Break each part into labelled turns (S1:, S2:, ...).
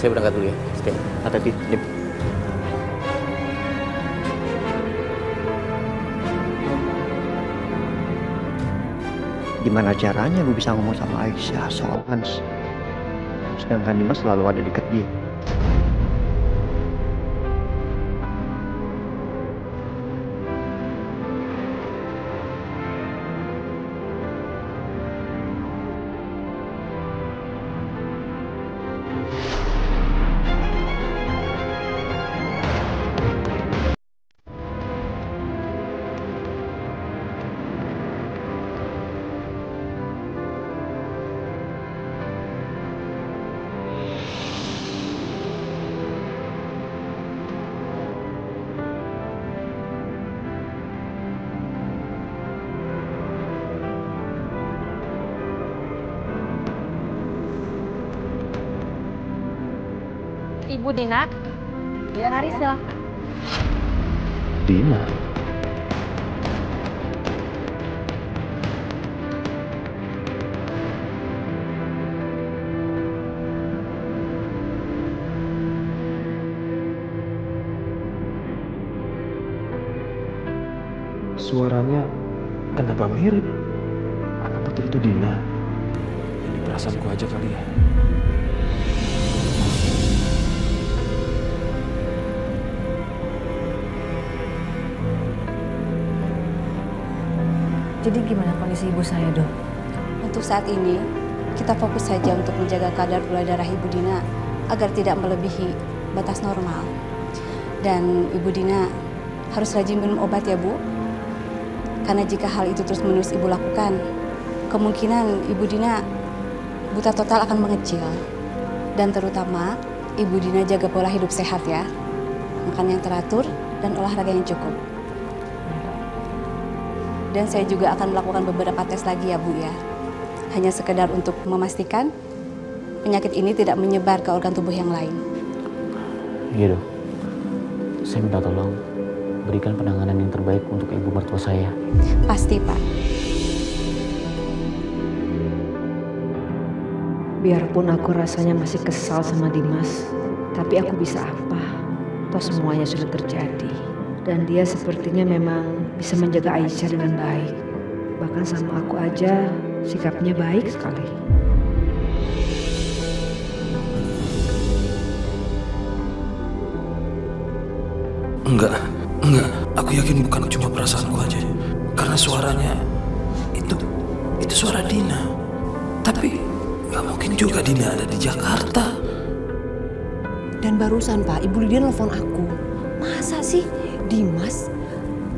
S1: Saya berangkat dulu ya. Setia. Hati-hati. Yep.
S2: Gimana caranya gue bisa ngomong sama Aisyah soal Hans? Sedangkan Dimas selalu ada di dia.
S3: Ibu Dina. Ya, mari silakan.
S1: Dina.
S4: Suaranya kenapa mirip? Apa betul itu Dina? Ini perasaanku aja kali ya.
S3: Jadi gimana kondisi ibu saya, Dok?
S5: Untuk saat ini, kita fokus saja untuk menjaga kadar gula darah Ibu Dina agar tidak melebihi batas normal. Dan Ibu Dina harus rajin minum obat ya Bu. Karena jika hal itu terus-menerus Ibu lakukan, kemungkinan Ibu Dina buta total akan mengecil. Dan terutama, Ibu Dina jaga pola hidup sehat ya. Makan yang teratur dan olahraga yang cukup. Dan saya juga akan melakukan beberapa tes lagi ya Bu ya. Hanya sekedar untuk memastikan penyakit ini tidak menyebar ke organ tubuh yang lain.
S1: Iya dok. Saya minta tolong berikan penanganan yang terbaik untuk ibu mertua saya.
S5: Pasti Pak.
S6: Biarpun aku rasanya masih kesal sama Dimas, tapi aku bisa apa? Toh semuanya sudah terjadi. Dan dia sepertinya memang bisa menjaga Aisyah dengan baik. Bahkan sama aku aja sikapnya baik sekali.
S4: Enggak, enggak. Aku yakin bukan cuma perasaanku aja. Karena suaranya itu itu suara Dina. Tapi nggak mungkin juga Dina ada di Jakarta.
S7: Dan barusan Pak, Ibu Lydia nelfon aku. Masa sih Dimas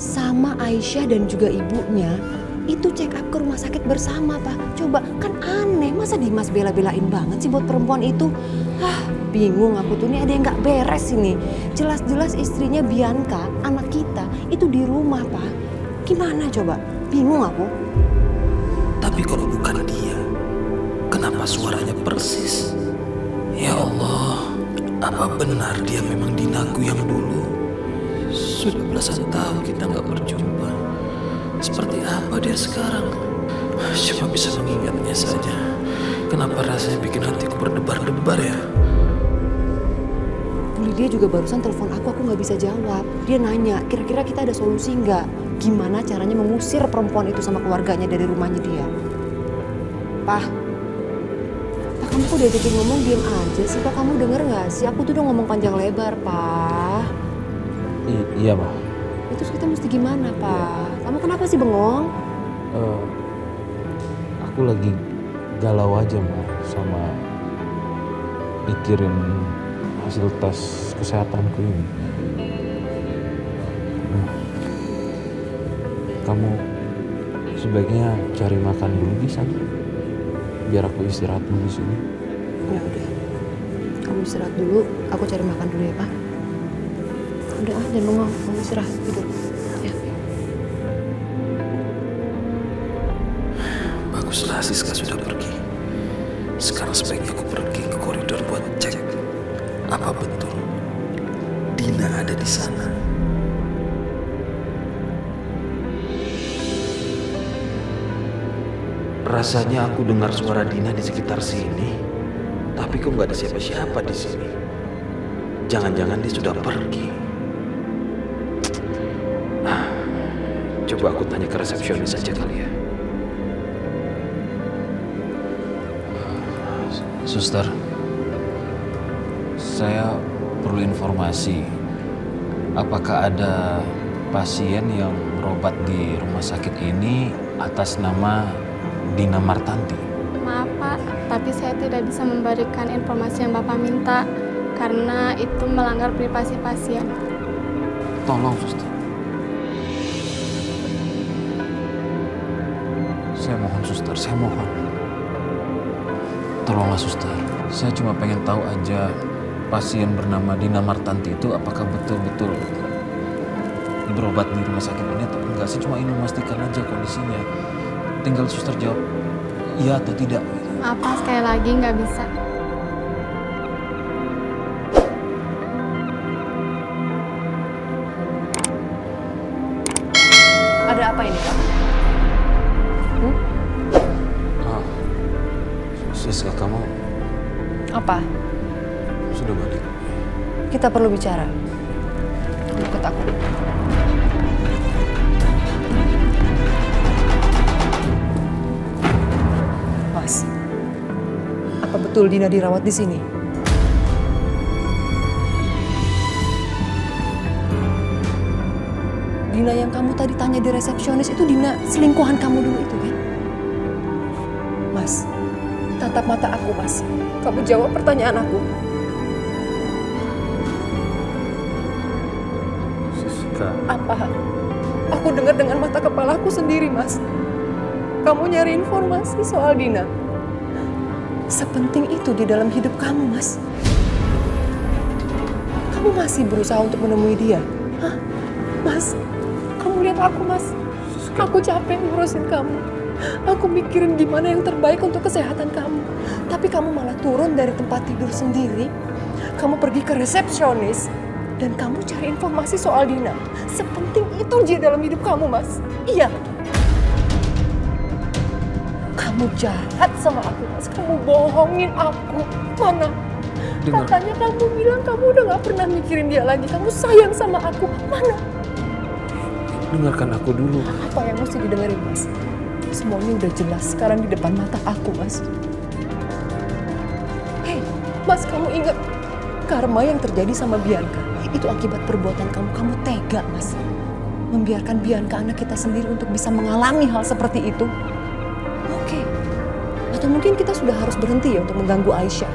S7: sama Aisyah dan juga ibunya itu check up ke rumah sakit bersama Pak. Coba kan aneh, masa Dimas bela-belain banget sih buat perempuan itu? Ah, bingung aku tuh nih ada yang nggak beres ini. Jelas-jelas istrinya Bianca, anak kita itu di rumah Pak. Gimana coba? Bingung aku.
S4: Tapi kalau bukan dia, kenapa suaranya persis? Ya Allah, apa benar dia memang Dinaku yang dulu? Sudah belasan tahun kita nggak berjumpa. Seperti apa dia sekarang? Cuma bisa mengingatnya saja. Kenapa rasanya bikin hatiku berdebar-debar ya?
S7: Bu Lydia juga barusan telepon aku, aku nggak bisa jawab. Dia nanya, kira-kira kita ada solusi nggak? Gimana caranya mengusir perempuan itu sama keluarganya dari rumahnya dia? Pak, Pak kamu kok diajakin ngomong diem aja sih? Pak kamu denger nggak sih? Aku tuh udah ngomong panjang lebar, Pak.
S4: Iya, Pak.
S7: Itu kita mesti gimana, Pak? Kamu kenapa sih bengong?
S4: Eh, aku lagi galau aja, Mbak, sama mikirin hasil tes kesehatanku ini. Kamu sebaiknya cari makan dulu di sana, biar aku istirahat dulu di sini.
S7: Ya udah. Kamu istirahat dulu, aku cari makan dulu ya, Pak. Udah, ah, jangan bengong. Kamu istirahat, tidur. Ya.
S4: Baguslah Siska sudah pergi. Sekarang sebaiknya aku pergi ke koridor buat cek apa betul Dina ada di sana.
S8: Rasanya aku dengar suara Dina di sekitar sini, tapi kok nggak ada siapa-siapa di sini. Jangan-jangan dia sudah pergi. Coba aku tanya ke resepsionis saja kali ya.
S4: Suster, saya perlu informasi. Apakah ada pasien yang berobat di rumah sakit ini atas nama Dina Martanti?
S9: Maaf Pak, tapi saya tidak bisa memberikan informasi yang Bapak minta karena itu melanggar privasi pasien.
S4: Tolong, suster. Saya mohon, suster. Saya mohon. Tolonglah, suster. Saya cuma pengen tahu aja pasien bernama Dina Martanti itu apakah betul-betul berobat di rumah sakit ini atau enggak. Saya cuma ingin memastikan aja kondisinya. Tinggal suster jawab iya atau tidak.
S9: Pak, sekali lagi nggak bisa.
S4: Siska, kamu
S7: Apa?
S4: sudah balik.
S7: Kita perlu bicara. Ikut aku. Mas, apa betul Dina dirawat di sini? Dina yang kamu tadi tanya di resepsionis itu Dina selingkuhan kamu dulu itu kan? Mas, tatap mata aku mas. Kamu jawab pertanyaan aku.
S4: Siska,
S7: Apa? Aku dengar dengan mata kepalaku sendiri, Mas. Kamu nyari informasi soal Dina. Sepenting itu di dalam hidup kamu, Mas. Kamu masih berusaha untuk menemui dia. Hah? Mas, kamu lihat aku, Mas. Aku capek ngurusin kamu. Aku mikirin gimana yang terbaik untuk kesehatan kamu. Tapi kamu malah turun dari tempat tidur sendiri. Kamu pergi ke resepsionis dan kamu cari informasi soal Dina. Sepenting itu dia dalam hidup kamu, Mas. Iya. Kamu jahat sama aku, Mas. Kamu bohongin aku. Mana?
S4: Dengar.
S7: Katanya kamu bilang kamu udah gak pernah mikirin dia lagi. Kamu sayang sama aku. Mana?
S4: dengarkan aku dulu.
S7: Apa yang mesti didengerin, Mas? Semuanya udah jelas sekarang di depan mata aku, Mas. Hei, Mas, kamu ingat karma yang terjadi sama Bianca itu akibat perbuatan kamu. Kamu tega, Mas. Membiarkan Bianca anak kita sendiri untuk bisa mengalami hal seperti itu. Oke. Atau mungkin kita sudah harus berhenti ya untuk mengganggu Aisyah.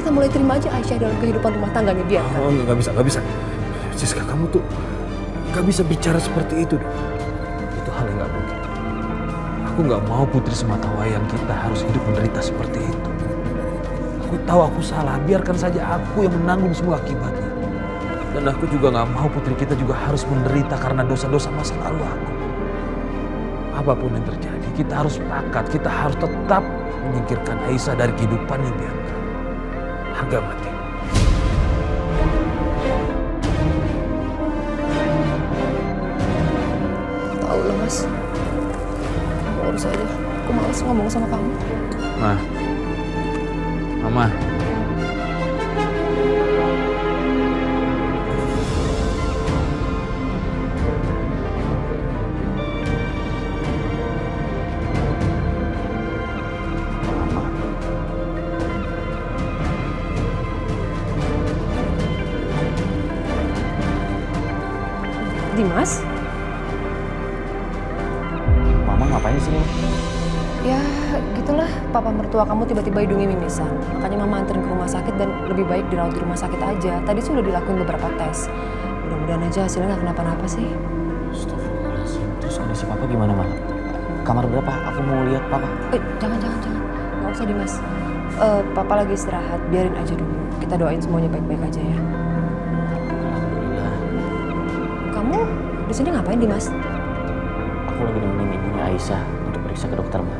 S7: Kita mulai terima aja Aisyah dalam kehidupan rumah tangganya Bianca.
S4: Oh, nggak bisa, nggak bisa. Siska, kamu tuh nggak bisa bicara seperti itu. dong. Itu hal yang nggak mungkin. Aku nggak mau putri semata wayang kita harus hidup menderita seperti itu. Aku tahu aku salah, biarkan saja aku yang menanggung semua akibatnya. Dan aku juga nggak mau putri kita juga harus menderita karena dosa-dosa masa lalu aku. Apa pun yang terjadi, kita harus sepakat, kita harus tetap menyingkirkan Aisyah dari kehidupannya Bianca. Harga mati.
S7: Ngomong sama kamu.
S4: Ma. Mama.
S7: Dimas? Papa mertua kamu tiba-tiba hidungnya mimisan. Makanya mama anterin ke rumah sakit dan lebih baik dirawat di rumah sakit aja. Tadi sudah dilakuin beberapa tes. Mudah-mudahan aja hasilnya nggak kenapa-napa sih.
S1: Terus kondisi papa gimana, Ma? Kamar berapa? Aku mau lihat papa.
S7: Eh jangan jangan jangan. Nggak usah Dimas. Eh, papa lagi istirahat. Biarin aja dulu. Kita doain semuanya baik-baik aja ya.
S1: Alhamdulillah.
S7: Kamu di sini ngapain Dimas?
S1: Aku lagi nemenin ibunya Aisyah untuk periksa ke dokter, Ma.